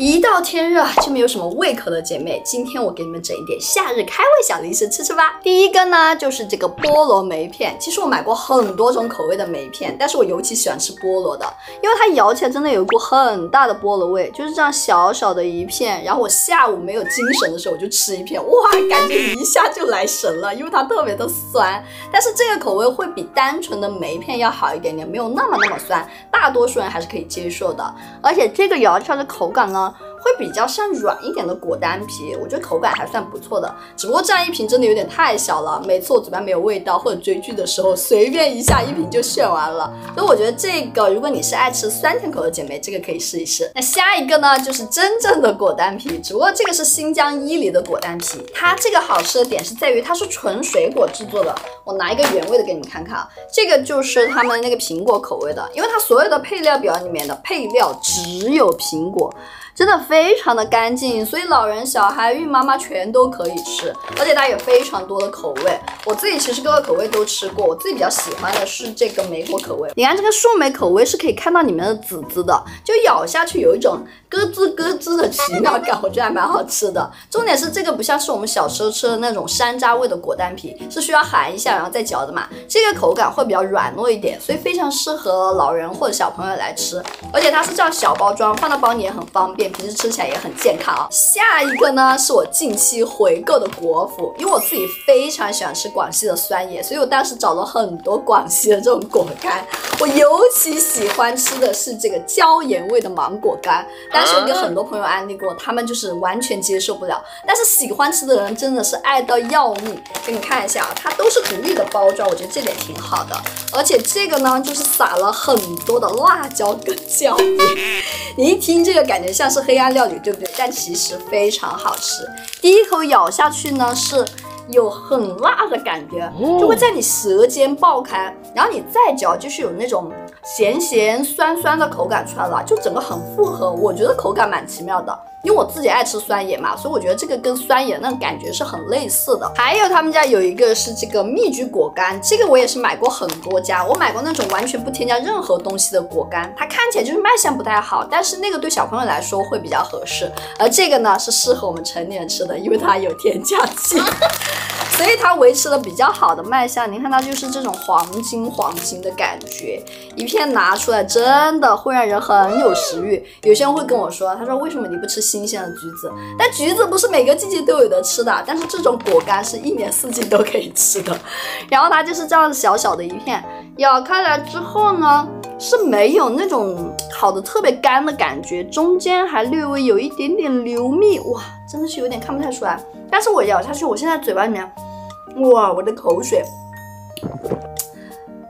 一到天热就没有什么胃口的姐妹，今天我给你们整一点夏日开胃小零食吃吃吧。第一个呢，就是这个菠萝梅片。其实我买过很多种口味的梅片，但是我尤其喜欢吃菠萝的，因为它咬起来真的有一股很大的菠萝味，就是这样小小的一片。然后我下午没有精神的时候，我就吃一片，哇，感觉一下就来神了，因为它特别的酸。但是这个口味会比单纯的梅片要好一点点，没有那么那么酸，大多数人还是可以接受的。而且这个咬起来的口感呢？会比较像软一点的果丹皮，我觉得口感还算不错的。只不过这样一瓶真的有点太小了，每次我嘴巴没有味道或者追剧的时候，随便一下一瓶就炫完了。所以我觉得这个，如果你是爱吃酸甜口的姐妹，这个可以试一试。那下一个呢，就是真正的果丹皮，只不过这个是新疆伊犁的果丹皮，它这个好吃的点是在于它是纯水果制作的。我拿一个原味的给你们看看啊，这个就是他们那个苹果口味的，因为它所有的配料表里面的配料只有苹果。真的非常的干净，所以老人、小孩、孕妈妈全都可以吃，而且它有非常多的口味。我自己其实各个口味都吃过，我自己比较喜欢的是这个莓果口味。你看这个树莓口味是可以看到里面的籽籽的，就咬下去有一种咯吱咯吱的奇妙感，我觉得还蛮好吃的。重点是这个不像是我们小时候吃的那种山楂味的果丹皮，是需要含一下然后再嚼的嘛。这个口感会比较软糯一点，所以非常适合老人或者小朋友来吃。而且它是这样小包装，放到包里也很方便。平时吃起来也很健康啊。下一个呢，是我近期回购的果脯，因为我自己非常喜欢吃广西的酸野，所以我当时找了很多广西的这种果干。我尤其喜欢吃的是这个椒盐味的芒果干，但是我给很多朋友安利过，他们就是完全接受不了。但是喜欢吃的人真的是爱到要命。给你看一下啊，它都是独立的包装，我觉得这点挺好的。而且这个呢，就是撒了很多的辣椒跟椒盐，你一听这个感觉像是。黑暗料理对不对？但其实非常好吃。第一口咬下去呢，是有很辣的感觉，就会在你舌尖爆开，然后你再嚼，就是有那种咸咸酸酸的口感出来了，就整个很复合。我觉得口感蛮奇妙的。因为我自己爱吃酸野嘛，所以我觉得这个跟酸野那感觉是很类似的。还有他们家有一个是这个蜜橘果干，这个我也是买过很多家，我买过那种完全不添加任何东西的果干，它看起来就是卖相不太好，但是那个对小朋友来说会比较合适。而这个呢是适合我们成年人吃的，因为它有添加剂。所以它维持了比较好的卖相，你看它就是这种黄金黄金的感觉，一片拿出来真的会让人很有食欲。有些人会跟我说，他说为什么你不吃新鲜的橘子？但橘子不是每个季节都有的吃的，但是这种果干是一年四季都可以吃的。然后它就是这样小小的一片，咬开来之后呢，是没有那种烤的特别干的感觉，中间还略微有一点点流蜜，哇，真的是有点看不太出来。但是我咬下去，我现在嘴巴里面。哇，我的口水，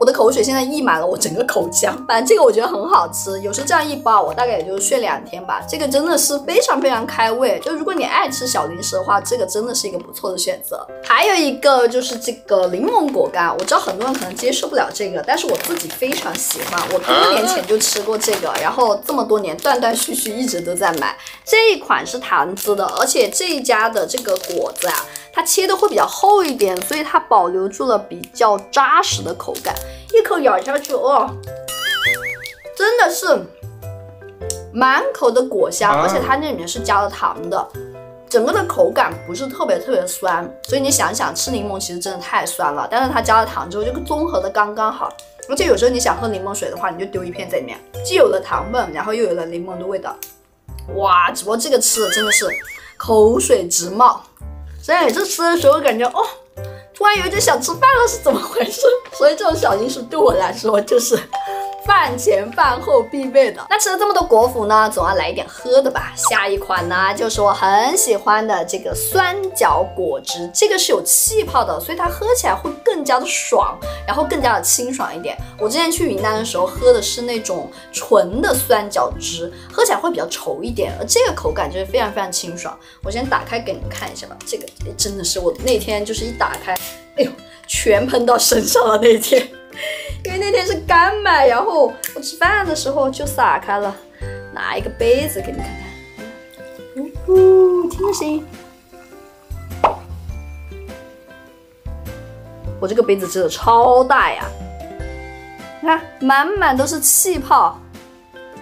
我的口水现在溢满了我整个口腔。反正这个我觉得很好吃，有时候这样一包，我大概也就睡两天吧。这个真的是非常非常开胃，就如果你爱吃小零食的话，这个真的是一个不错的选择。还有一个就是这个柠檬果干，我知道很多人可能接受不了这个，但是我自己非常喜欢。我多年前就吃过这个，然后这么多年断断续续一直都在买。这一款是糖滋的，而且这一家的这个果子啊。它切的会比较厚一点，所以它保留住了比较扎实的口感。一口咬下去，哦，真的是满口的果香，而且它那里面是加了糖的，整个的口感不是特别特别酸。所以你想想，吃柠檬其实真的太酸了，但是它加了糖之后，就综合的刚刚好。而且有时候你想喝柠檬水的话，你就丢一片在里面，既有了糖分，然后又有了柠檬的味道。哇，只不过这个吃的真的是口水直冒。所以每次吃的时候，感觉哦，突然有点想吃饭了，是怎么回事？所以这种小零食对我来说就是。饭前饭后必备的。那吃了这么多果脯呢，总要来一点喝的吧。下一款呢，就是我很喜欢的这个酸角果汁，这个是有气泡的，所以它喝起来会更加的爽，然后更加的清爽一点。我之前去云南的时候喝的是那种纯的酸角汁，喝起来会比较稠一点，而这个口感就是非常非常清爽。我先打开给你们看一下吧，这个真的是我那天就是一打开，哎呦，全喷到身上了那天。因为那天是刚买，然后我吃饭的时候就撒开了。拿一个杯子给你看看，呜，听这声音。我这个杯子真的超大呀！你看，满满都是气泡，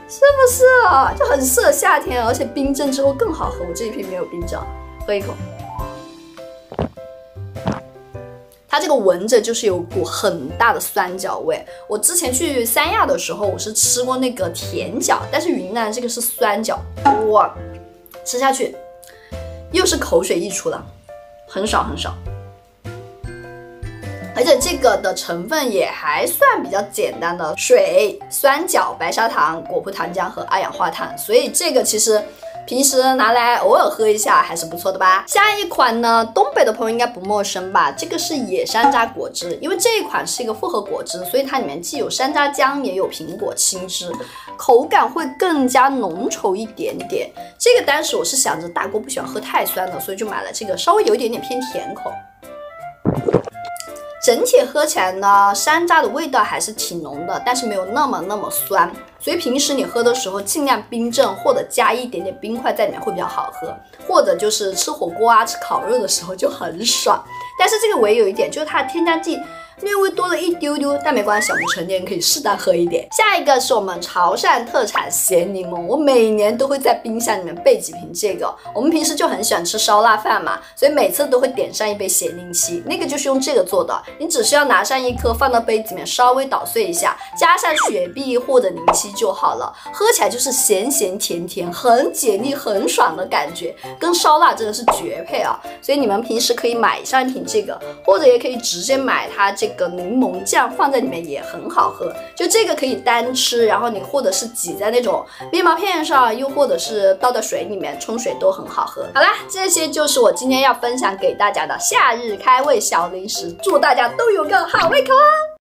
是不是啊？就很适合夏天，而且冰镇之后更好喝。我这一瓶没有冰镇，喝一口。它这个闻着就是有股很大的酸角味。我之前去三亚的时候，我是吃过那个甜角，但是云南这个是酸角，哇，吃下去又是口水溢出的，很少很少。而且这个的成分也还算比较简单的，水、酸角、白砂糖、果葡糖浆和二氧化碳，所以这个其实。平时拿来偶尔喝一下还是不错的吧。下一款呢，东北的朋友应该不陌生吧？这个是野山楂果汁，因为这一款是一个复合果汁，所以它里面既有山楂浆，也有苹果青汁，口感会更加浓稠一点点。这个当时我是想着大锅不喜欢喝太酸的，所以就买了这个，稍微有一点点偏甜口。整体喝起来呢，山楂的味道还是挺浓的，但是没有那么那么酸，所以平时你喝的时候尽量冰镇或者加一点点冰块在里面会比较好喝，或者就是吃火锅啊、吃烤肉的时候就很爽。但是这个唯有一点就是它的添加剂。略微多了一丢丢，但没关系，我们成年人可以适当喝一点。下一个是我们潮汕特产咸柠檬，我每年都会在冰箱里面备几瓶这个。我们平时就很喜欢吃烧腊饭嘛，所以每次都会点上一杯咸柠七，那个就是用这个做的。你只需要拿上一颗，放到杯子里面稍微捣碎一下，加上雪碧或者柠七就好了。喝起来就是咸咸甜甜，很解腻，很爽的感觉，跟烧腊真的是绝配啊！所以你们平时可以买上一瓶这个，或者也可以直接买它。这这个柠檬酱放在里面也很好喝，就这个可以单吃，然后你或者是挤在那种面包片上，又或者是倒在水里面冲水都很好喝。好啦，这些就是我今天要分享给大家的夏日开胃小零食，祝大家都有个好胃口哦！